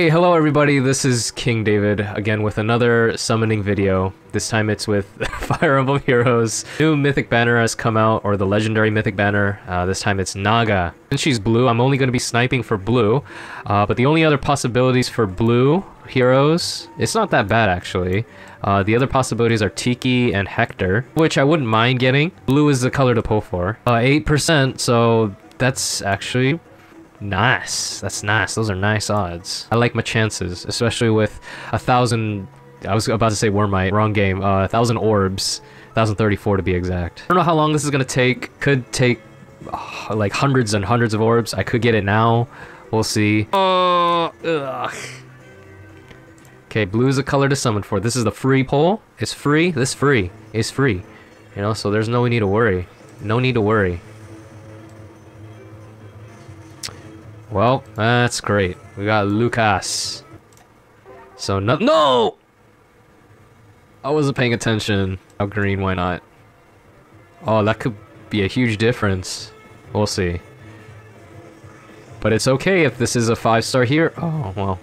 Hey, hello everybody, this is King David, again with another summoning video. This time it's with Fire Emblem Heroes. New mythic banner has come out, or the legendary mythic banner. Uh, this time it's Naga. Since she's blue, I'm only going to be sniping for blue, uh, but the only other possibilities for blue heroes, it's not that bad actually. Uh, the other possibilities are Tiki and Hector, which I wouldn't mind getting. Blue is the color to pull for. 8%, uh, so that's actually Nice. That's nice. Those are nice odds. I like my chances, especially with a thousand... I was about to say Wyrmite. Wrong game. Uh, a thousand orbs. 1034 to be exact. I don't know how long this is gonna take. Could take uh, like hundreds and hundreds of orbs. I could get it now. We'll see. Oh, ugh. Okay, blue is a color to summon for. This is the free pull. It's free. This free. It's free. You know, so there's no need to worry. No need to worry. Well, that's great. We got Lucas. So no- No! I wasn't paying attention. Oh, green, why not? Oh, that could be a huge difference. We'll see. But it's okay if this is a five star here. Oh, well.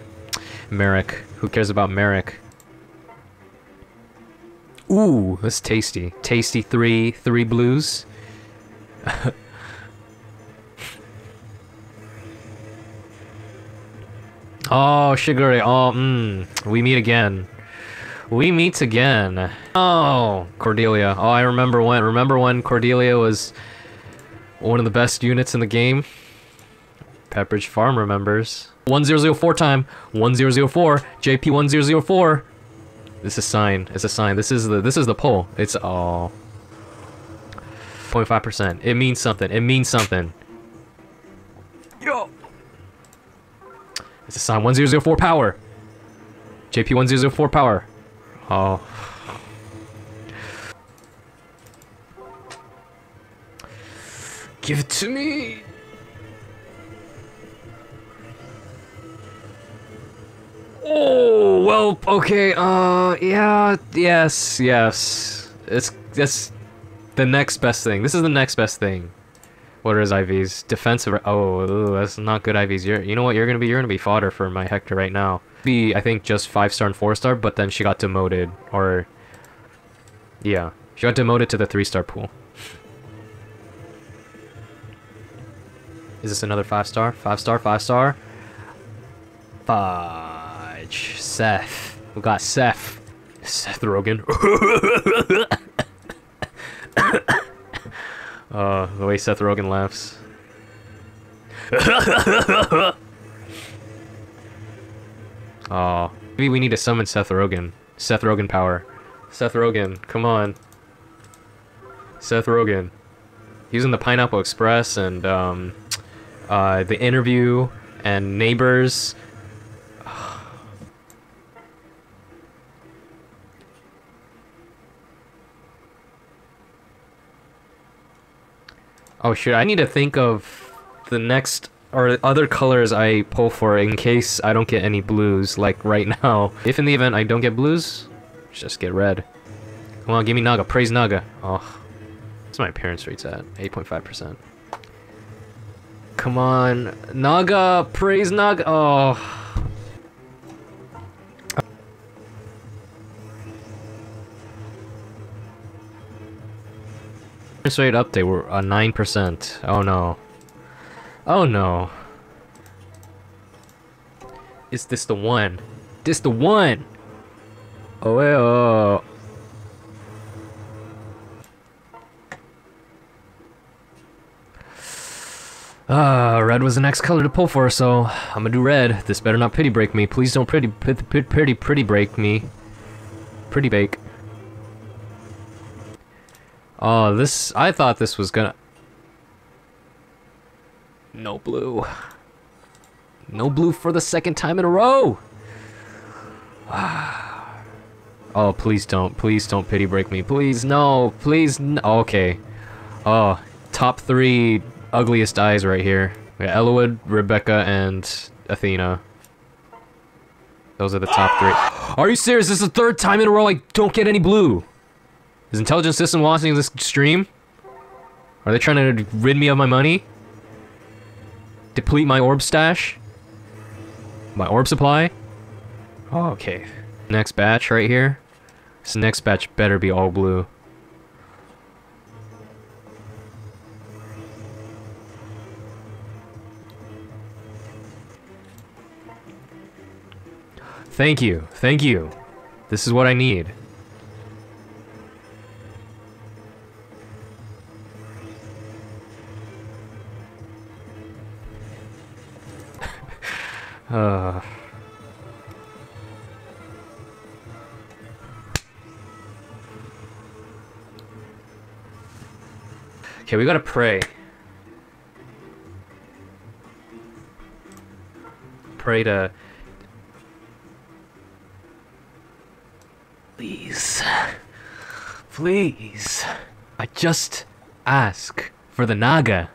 Merric. Who cares about Merric? Ooh, that's tasty. Tasty three, three blues. Oh, Shigure. Oh, mm. We meet again. We meet again. Oh, Cordelia. Oh, I remember when. Remember when Cordelia was one of the best units in the game? Pepperidge Farm remembers. 1004 time. 1004. JP 1004. This is a sign. It's a sign. This is the this is the pull. It's oh. 0.5%. It means something. It means something. Yo. It's a sign 1004 power. JP 1004 power. Oh. Give it to me. Oh, well, okay, uh, yeah, yes, yes. It's, that's the next best thing. This is the next best thing. What his IVs? Defensive. Oh, that's not good IVs. You're, you know what? You're gonna be, you're gonna be fodder for my Hector right now. Be, I think, just five star and four star, but then she got demoted, or yeah, she got demoted to the three star pool. Is this another five star? Five star, five star. Fudge. Seth. We got Seth. Seth Rogen. Uh, the way Seth Rogen laughs. oh, maybe we need to summon Seth Rogen. Seth Rogen power. Seth Rogen, come on. Seth Rogen. He's in the Pineapple Express and um, uh, the interview and Neighbors Oh shoot, I need to think of the next or other colors I pull for in case I don't get any blues, like right now. If in the event I don't get blues, just get red. Come on, give me Naga. Praise Naga. Oh, what's my appearance rates at? 8.5%. Come on. Naga! Praise Naga! Oh. Rate update, we're a 9%. Oh no. Oh no. Is this the one? This the one! Oh, oh. Ah, uh, red was the next color to pull for, so I'm gonna do red. This better not pity break me. Please don't pretty, pretty, pretty, pretty break me. Pretty bake. Oh, this... I thought this was gonna... No blue. No blue for the second time in a row! oh, please don't. Please don't pity break me. Please, no. Please, no. Okay. Oh, top three ugliest eyes right here. We got Rebecca, and Athena. Those are the top three. Are you serious? This is the third time in a row I don't get any blue. Is Intelligent Systems watching this stream? Are they trying to rid me of my money? Deplete my orb stash? My orb supply? Oh, okay. Next batch right here. This next batch better be all blue. Thank you. Thank you. This is what I need. Uh Okay, we gotta pray. Pray to. Please. Please. I just ask for the Naga.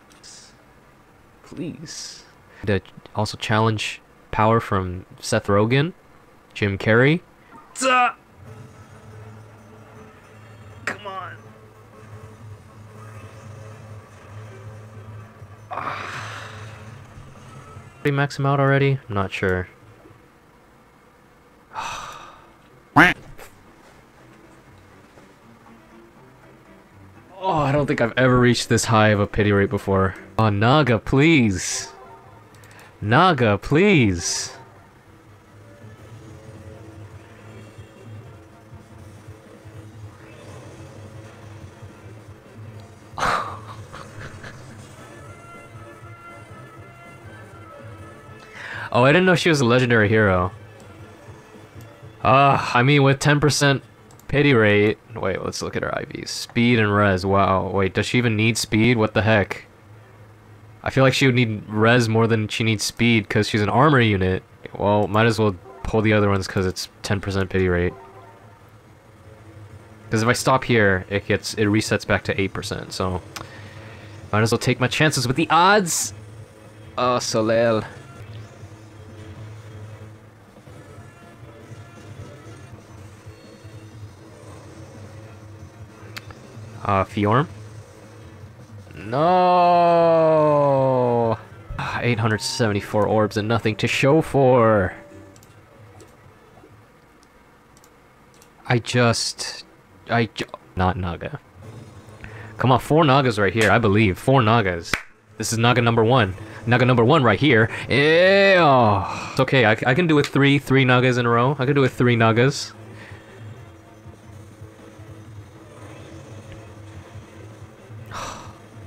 Please. To also challenge power from Seth Rogen, Jim Carrey. Duh! Come on. Did we max him out already? I'm not sure. oh, I don't think I've ever reached this high of a pity rate before. Oh, Naga, please. Naga, please. Oh, I didn't know she was a legendary hero. Ah, uh, I mean, with 10% pity rate... Wait, let's look at her IVs. Speed and res, wow. Wait, does she even need speed? What the heck? I feel like she would need res more than she needs speed because she's an armor unit. Well, might as well pull the other ones because it's 10% pity rate. Because if I stop here, it gets it resets back to 8%, so... Might as well take my chances with the odds! Oh, Soleil. Uh, Fjorm? No! 874 orbs and nothing to show for! I just... I ju Not Naga. Come on, four Nagas right here, I believe. Four Nagas. This is Naga number one. Naga number one right here. Ew. It's okay, I, I can do it three, three Nagas in a row. I can do it three Nagas.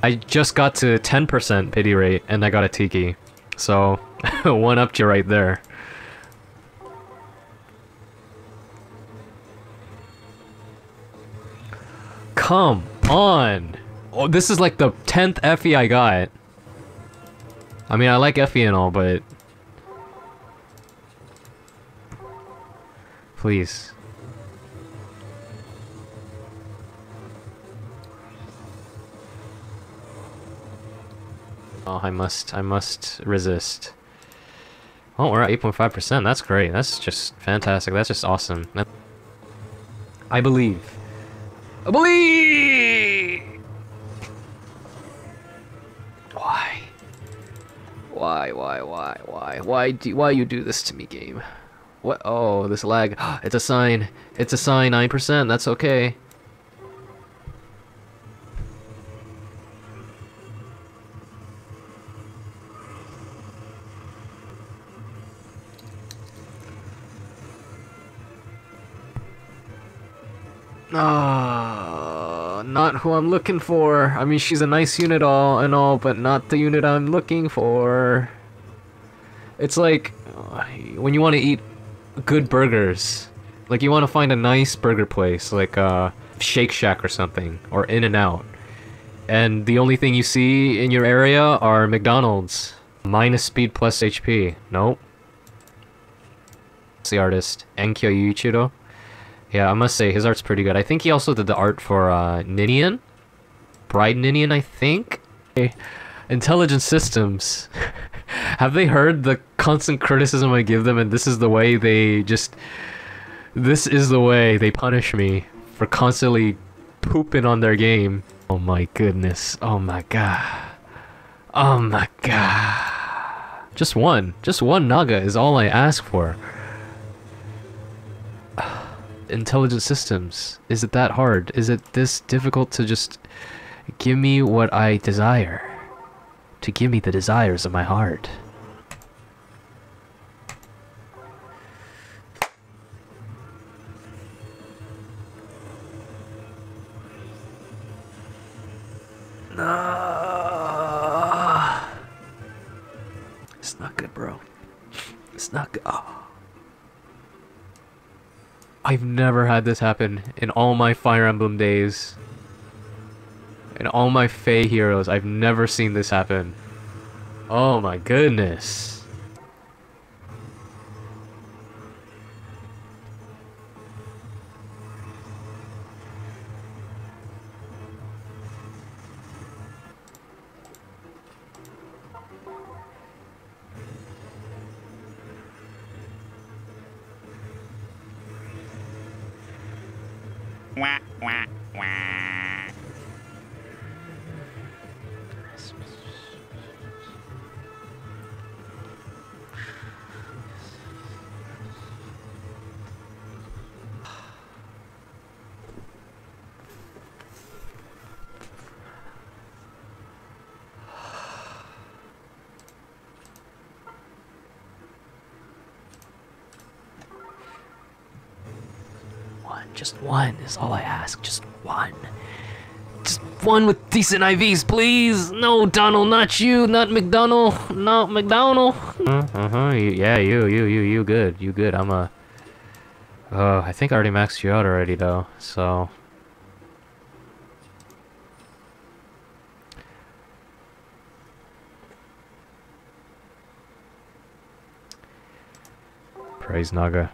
I just got to 10% pity rate, and I got a Tiki. So, one upped you right there. Come on! Oh, this is like the 10th Effie I got. I mean, I like Effie and all, but... Please. Oh, I must, I must resist. Oh, we're at 8.5%. That's great. That's just fantastic. That's just awesome. That I believe. I believe! Why? Why, why, why, why? Why do, why you do this to me, game? What? Oh, this lag. It's a sign. It's a sign, 9%. That's okay. Who I'm looking for. I mean, she's a nice unit all and all, but not the unit I'm looking for. It's like when you want to eat good burgers. Like you want to find a nice burger place, like uh, Shake Shack or something, or In and Out. And the only thing you see in your area are McDonald's. Minus speed plus HP. Nope. It's the artist. Enkyo Yuichiro. Yeah, I must say, his art's pretty good. I think he also did the art for uh, Ninian? Bride Ninian, I think? Intelligent Systems. Have they heard the constant criticism I give them and this is the way they just... This is the way they punish me for constantly pooping on their game. Oh my goodness. Oh my god. Oh my god. Just one. Just one Naga is all I ask for. Intelligent systems. Is it that hard? Is it this difficult to just give me what I desire? To give me the desires of my heart? No. It's not good, bro. It's not good. Oh. I've never had this happen in all my Fire Emblem days. In all my Fae heroes, I've never seen this happen. Oh my goodness. Wah, wah, wah. Just one is all I ask. Just one. Just one with decent IVs, please. No, Donald, not you, not McDonald, not McDonald. Uh huh. Yeah, you, you, you, you good. You good. I'm a. Oh, I think I already maxed you out already, though. So. Praise Naga.